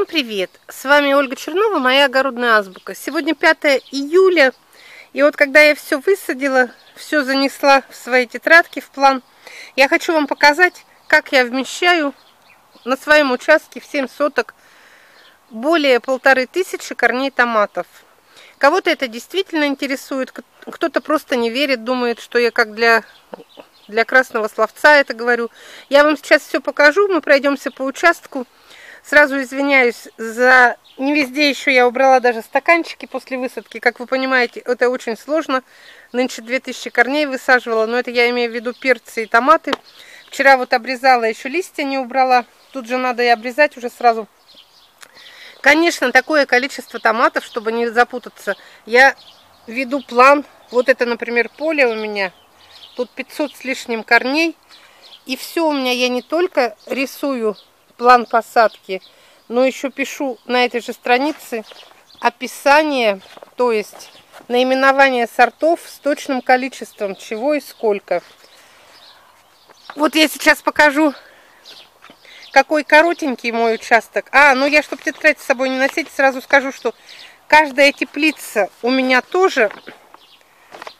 Всем привет! С вами Ольга Чернова, моя огородная азбука. Сегодня 5 июля, и вот когда я все высадила, все занесла в свои тетрадки, в план, я хочу вам показать, как я вмещаю на своем участке в 7 соток более полторы тысячи корней томатов. Кого-то это действительно интересует, кто-то просто не верит, думает, что я как для, для красного словца это говорю. Я вам сейчас все покажу, мы пройдемся по участку. Сразу извиняюсь за... Не везде еще я убрала даже стаканчики после высадки. Как вы понимаете, это очень сложно. Нынче 2000 корней высаживала, но это я имею в виду перцы и томаты. Вчера вот обрезала, еще листья не убрала. Тут же надо и обрезать уже сразу. Конечно, такое количество томатов, чтобы не запутаться, я веду план. Вот это, например, поле у меня. Тут 500 с лишним корней. И все у меня я не только рисую план посадки, но еще пишу на этой же странице описание, то есть наименование сортов с точным количеством чего и сколько. Вот я сейчас покажу, какой коротенький мой участок. А, ну я, чтобы тетрадь с собой не носить, сразу скажу, что каждая теплица у меня тоже,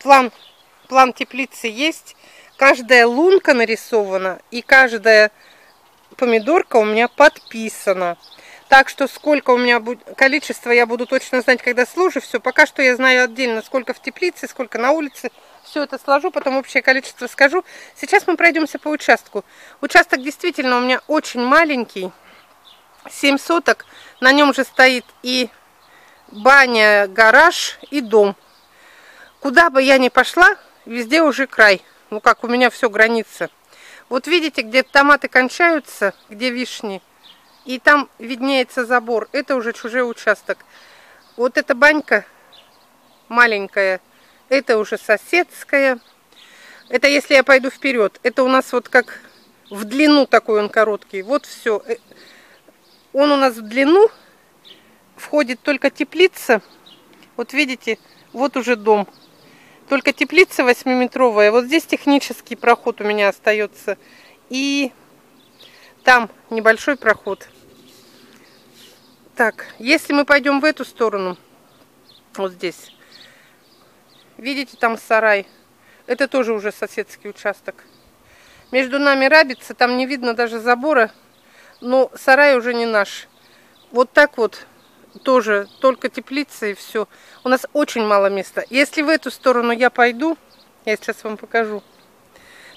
план, план теплицы есть, каждая лунка нарисована и каждая помидорка у меня подписана. Так что сколько у меня будет, количество я буду точно знать, когда сложу все. Пока что я знаю отдельно, сколько в теплице, сколько на улице. Все это сложу, потом общее количество скажу. Сейчас мы пройдемся по участку. Участок действительно у меня очень маленький. 7 соток. На нем же стоит и баня, гараж и дом. Куда бы я ни пошла, везде уже край. Ну как, у меня все граница. Вот видите, где томаты кончаются, где вишни, и там виднеется забор. Это уже чужой участок. Вот эта банька маленькая, это уже соседская. Это если я пойду вперед. Это у нас вот как в длину такой он короткий. Вот все. Э, он у нас в длину. Входит только теплица. Вот видите, вот уже дом. Только теплица 8-метровая. Вот здесь технический проход у меня остается. И там небольшой проход. Так, если мы пойдем в эту сторону, вот здесь, видите, там сарай. Это тоже уже соседский участок. Между нами рабица, там не видно даже забора, но сарай уже не наш. Вот так вот тоже только теплица и все. У нас очень мало места. Если в эту сторону я пойду, я сейчас вам покажу,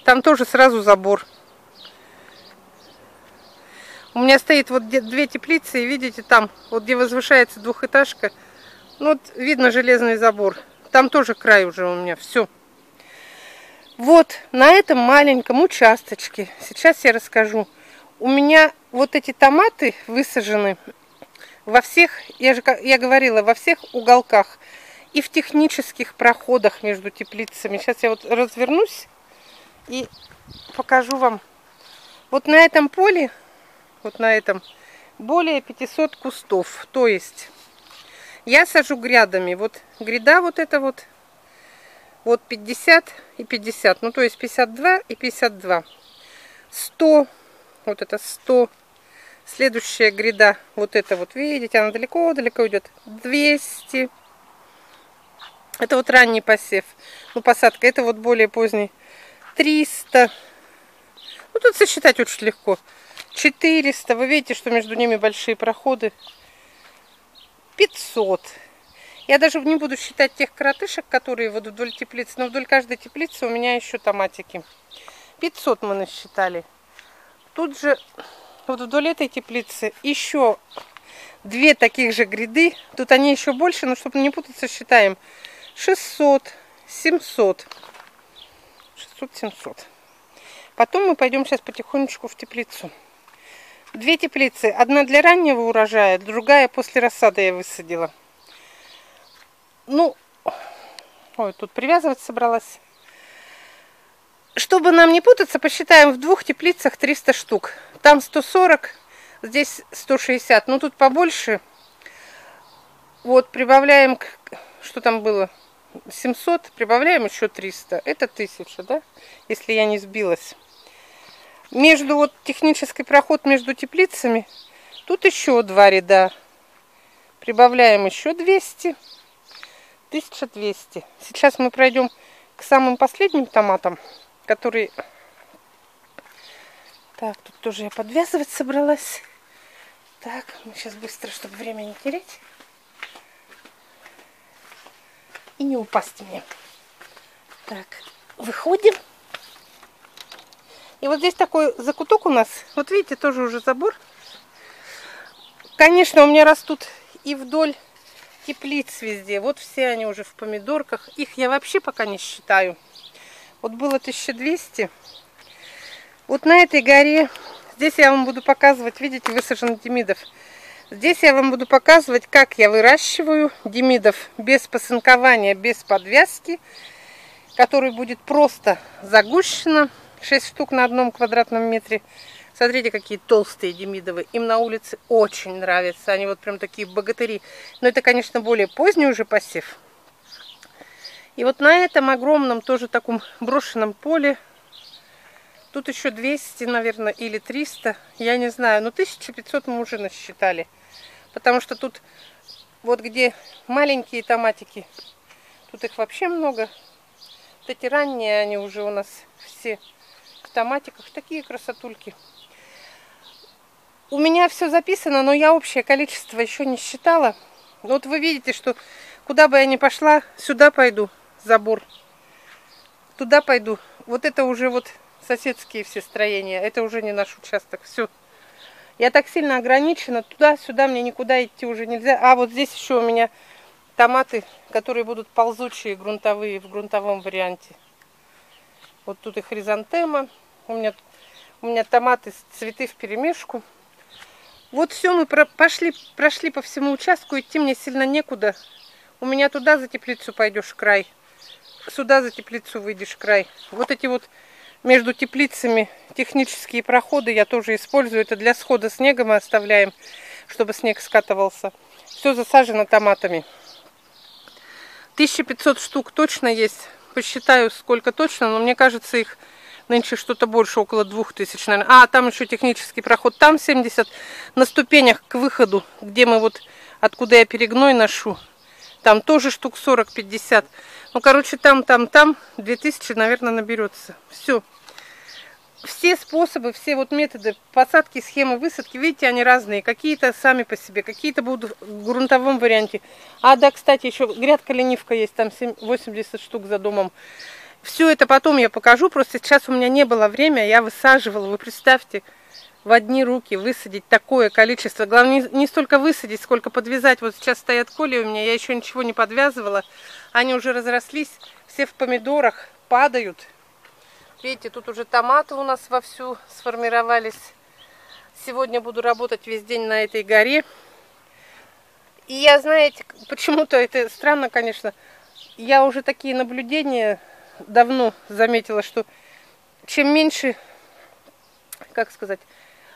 там тоже сразу забор. У меня стоит вот две теплицы, и видите, там, вот где возвышается двухэтажка, ну вот видно железный забор. Там тоже край уже у меня, все. Вот на этом маленьком участочке, сейчас я расскажу. У меня вот эти томаты высажены во всех, я же я говорила, во всех уголках и в технических проходах между теплицами. Сейчас я вот развернусь и покажу вам. Вот на этом поле, вот на этом, более 500 кустов. То есть я сажу грядами. Вот гряда вот это вот, вот 50 и 50. Ну то есть 52 и 52. 100, вот это 100 Следующая гряда, вот это вот, видите, она далеко-далеко идет. 200. Это вот ранний посев. Ну, посадка. Это вот более поздний. 300. Ну, тут сосчитать очень легко. 400. Вы видите, что между ними большие проходы. 500. Я даже не буду считать тех коротышек, которые вот вдоль теплицы. Но вдоль каждой теплицы у меня еще томатики. 500 мы насчитали. Тут же вот вдоль этой теплицы еще две таких же гряды. Тут они еще больше, но чтобы не путаться, считаем 600, 700. 600-700. Потом мы пойдем сейчас потихонечку в теплицу. Две теплицы. Одна для раннего урожая, другая после рассады я высадила. Ну, ой, тут привязывать собралась. Чтобы нам не путаться, посчитаем в двух теплицах 300 штук. Там 140, здесь 160. Ну, тут побольше. Вот, прибавляем, что там было, 700, прибавляем еще 300. Это 1000, да? Если я не сбилась. Между, вот, технический проход между теплицами Тут еще два ряда. Прибавляем еще 200. 1200. Сейчас мы пройдем к самым последним томатам, которые... Так, тут тоже я подвязывать собралась. Так, мы сейчас быстро, чтобы время не терять. И не упасть мне. Так, выходим. И вот здесь такой закуток у нас. Вот видите, тоже уже забор. Конечно, у меня растут и вдоль теплиц везде. Вот все они уже в помидорках. Их я вообще пока не считаю. Вот было 1200. Вот на этой горе, здесь я вам буду показывать, видите, высажен демидов. Здесь я вам буду показывать, как я выращиваю демидов без посынкования, без подвязки, который будет просто загущено. 6 штук на одном квадратном метре. Смотрите, какие толстые демидовые. Им на улице очень нравятся. Они вот прям такие богатыри. Но это, конечно, более поздний уже посев. И вот на этом огромном, тоже таком брошенном поле, тут еще 200, наверное, или 300, я не знаю, но 1500 мы уже насчитали. Потому что тут, вот где маленькие томатики, тут их вообще много. Вот эти ранние, они уже у нас все в томатиках, такие красотульки. У меня все записано, но я общее количество еще не считала. Вот вы видите, что куда бы я ни пошла, сюда пойду, забор. Туда пойду. Вот это уже вот соседские все строения. Это уже не наш участок. Все. Я так сильно ограничена. Туда-сюда мне никуда идти уже нельзя. А вот здесь еще у меня томаты, которые будут ползучие, грунтовые, в грунтовом варианте. Вот тут и хризантема. У меня, у меня томаты, цветы в перемешку. Вот все, мы про пошли, прошли по всему участку, идти мне сильно некуда. У меня туда за теплицу пойдешь край, сюда за теплицу выйдешь край. Вот эти вот между теплицами технические проходы я тоже использую. Это для схода снега мы оставляем, чтобы снег скатывался. Все засажено томатами. 1500 штук точно есть. Посчитаю, сколько точно, но мне кажется, их Нынче что-то больше, около двух тысяч, наверное. А, там еще технический проход. Там 70 на ступенях к выходу, где мы вот, откуда я перегной ношу. Там тоже штук 40-50. Ну, короче, там, там, там 2000, наверное, наберется. Все. Все способы, все вот методы посадки, схемы высадки, видите, они разные. Какие-то сами по себе, какие-то будут в грунтовом варианте. А, да, кстати, еще грядка-ленивка есть, там 80 штук за домом. Все это потом я покажу, просто сейчас у меня не было времени, я высаживала, вы представьте, в одни руки высадить такое количество. Главное не столько высадить, сколько подвязать. Вот сейчас стоят коли у меня, я еще ничего не подвязывала. Они уже разрослись, все в помидорах, падают. Видите, тут уже томаты у нас вовсю сформировались. Сегодня буду работать весь день на этой горе. И я, знаете, почему-то это странно, конечно, я уже такие наблюдения давно заметила, что чем меньше, как сказать,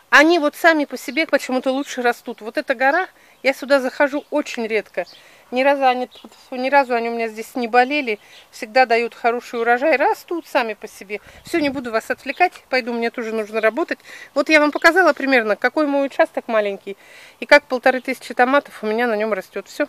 они вот сами по себе почему-то лучше растут. Вот эта гора, я сюда захожу очень редко. Ни разу они, ни разу они у меня здесь не болели, всегда дают хороший урожай, растут сами по себе. Все, не буду вас отвлекать, пойду, мне тоже нужно работать. Вот я вам показала примерно, какой мой участок маленький и как полторы тысячи томатов у меня на нем растет. Все.